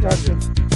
Gotcha.